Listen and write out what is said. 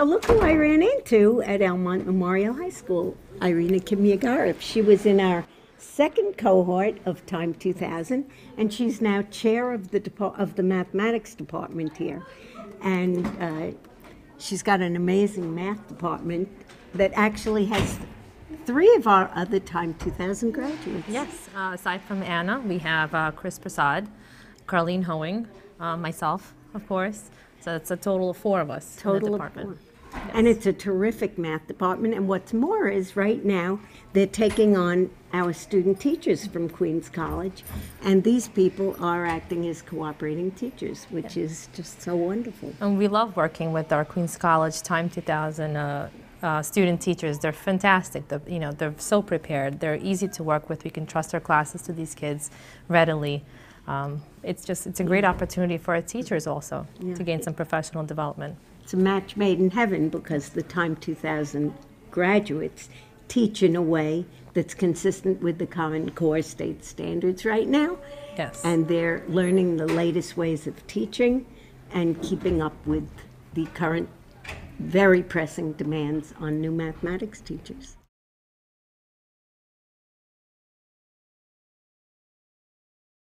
So look who I ran into at Elmont Memorial High School, Irina Kimyagarov. She was in our second cohort of Time 2000, and she's now chair of the depart- of the mathematics department here. And uh, she's got an amazing math department that actually has three of our other Time 2000 graduates. Yes, uh, aside from Anna, we have uh, Chris Prasad, Carlene Hoeing, uh, myself, of course. So it's a total of four of us in total the of department. And it's a terrific math department. And what's more is right now they're taking on our student teachers from Queens College, and these people are acting as cooperating teachers, which is just so wonderful. And we love working with our Queens College Time 2000 uh, uh, student teachers. They're fantastic. The, you know, they're so prepared. They're easy to work with. We can trust our classes to these kids readily. Um, it's just it's a great opportunity for our teachers also Yeah. to gain some professional development. It's a match made in heaven because the Time 2000 graduates teach in a way that's consistent with the Common Core state standards right now. Yes. And they're learning the latest ways of teaching and keeping up with the current very pressing demands on new mathematics teachers.